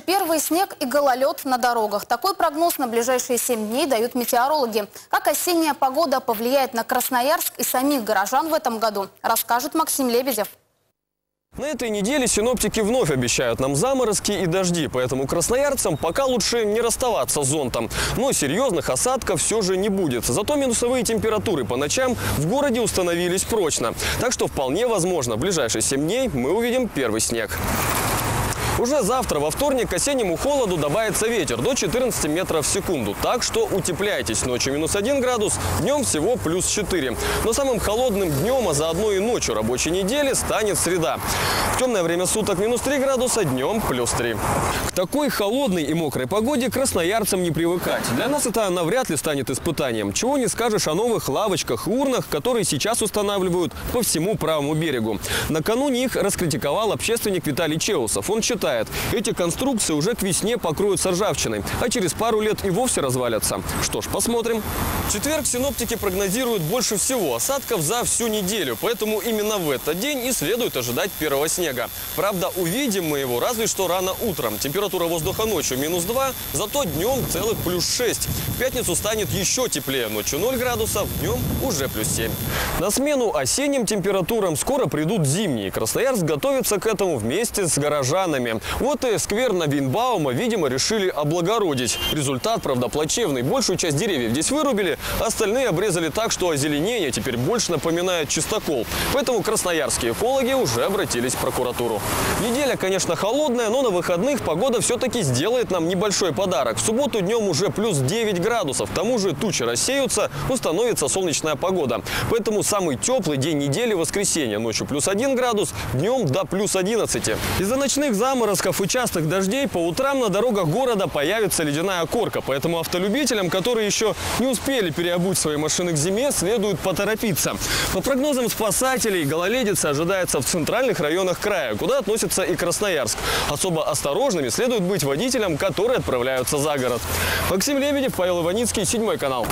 Первый снег и гололед на дорогах. Такой прогноз на ближайшие 7 дней дают метеорологи. Как осенняя погода повлияет на Красноярск и самих горожан в этом году, расскажет Максим Лебедев. На этой неделе синоптики вновь обещают нам заморозки и дожди, поэтому красноярцам пока лучше не расставаться с зонтом. Но серьезных осадков все же не будет. Зато минусовые температуры по ночам в городе установились прочно. Так что вполне возможно, в ближайшие 7 дней мы увидим первый снег. Уже завтра, во вторник, к осеннему холоду добавится ветер до 14 метров в секунду. Так что утепляйтесь. Ночью минус 1 градус, днем всего плюс 4. Но самым холодным днем, а заодно и ночью рабочей недели станет среда. В темное время суток минус 3 градуса, днем плюс 3. К такой холодной и мокрой погоде красноярцам не привыкать. Для нас это навряд ли станет испытанием. Чего не скажешь о новых лавочках и урнах, которые сейчас устанавливают по всему правому берегу. Накануне их раскритиковал общественник Виталий Чеусов. Он считает, эти конструкции уже к весне покроются ржавчиной, а через пару лет и вовсе развалятся. Что ж, посмотрим. В четверг синоптики прогнозируют больше всего осадков за всю неделю, поэтому именно в этот день и следует ожидать первого снега. Правда, увидим мы его разве что рано утром. Температура воздуха ночью минус 2, зато днем целых плюс 6. В пятницу станет еще теплее, ночью 0 градусов, днем уже плюс 7. На смену осенним температурам скоро придут зимние. Красноярск готовится к этому вместе с горожанами. Вот и сквер на Винбаума, видимо, решили облагородить. Результат, правда, плачевный. Большую часть деревьев здесь вырубили, остальные обрезали так, что озеленение теперь больше напоминает чистокол. Поэтому красноярские экологи уже обратились в прокуратуру. Неделя, конечно, холодная, но на выходных погода все-таки сделает нам небольшой подарок. В субботу днем уже плюс 9 градусов. К тому же тучи рассеются, установится солнечная погода. Поэтому самый теплый день недели – воскресенье. Ночью плюс 1 градус, днем до плюс 11. Из-за ночных заморозков заморозков и частых дождей по утрам на дорогах города появится ледяная корка. Поэтому автолюбителям, которые еще не успели переобуть свои машины к зиме, следует поторопиться. По прогнозам спасателей, гололедица ожидается в центральных районах края, куда относится и Красноярск. Особо осторожными следует быть водителям, которые отправляются за город. Максим Лебедев, Павел Иваницкий, Седьмой канал.